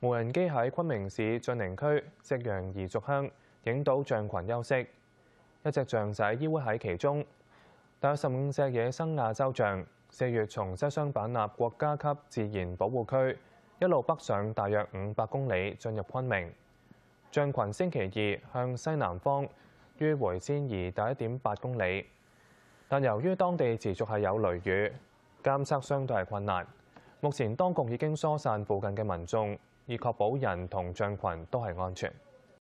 無人機喺昆明市晉寧區夕阳彝族鄉影到象群休息，一隻象仔依偎喺其中。大約十五隻野生亞洲象，四月從西雙版納國家級自然保護區一路北上，大約五百公里進入昆明。象群星期二向西南方迂迴遷移大一點八公里，但由於當地持續係有雷雨，監測相對係困難。目前當局已經疏散附近嘅民眾，以確保人同象群都係安全。